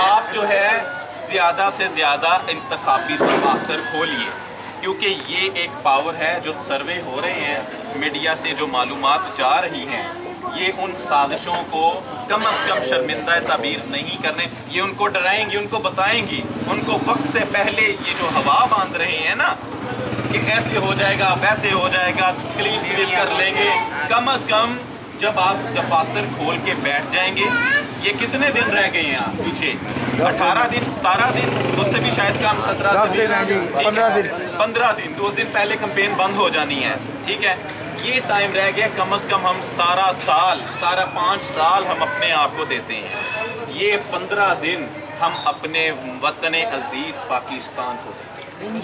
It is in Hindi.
आप जो है ज़्यादा से ज़्यादा इंतखाबी दफातर खोलिए, क्योंकि ये एक पावर है जो सर्वे हो रहे हैं मीडिया से जो मालूम जा रही हैं, ये उन साजिशों को कम अज़ कम शर्मिंदा तबीर नहीं करने, ये उनको डराएँगी, उनको बताएँगी, उनको वक्त से पहले ये जो हवा बाँध रहे हैं ना, कि ऐसे हो जाएगा, वैसे हो जाएगा क्लीन स्वीप कर लेंगे, कम अज़ कम जब आप दफातर खोल के बैठ जाएँगे ये कितने दिन रह गए हैं आप? पीछे अठारह दिन सतारह दिन उससे भी शायद काम सत्रह पंद्रह दिन। पंद्रह दिन दो दिन पहले कंपेन बंद हो जानी है। ठीक है? ये टाइम रह गया कम अज़ कम हम सारा साल सारा पाँच साल हम अपने आप को देते हैं। ये पंद्रह दिन हम अपने वतन अज़ीज़ पाकिस्तान को देते हैं।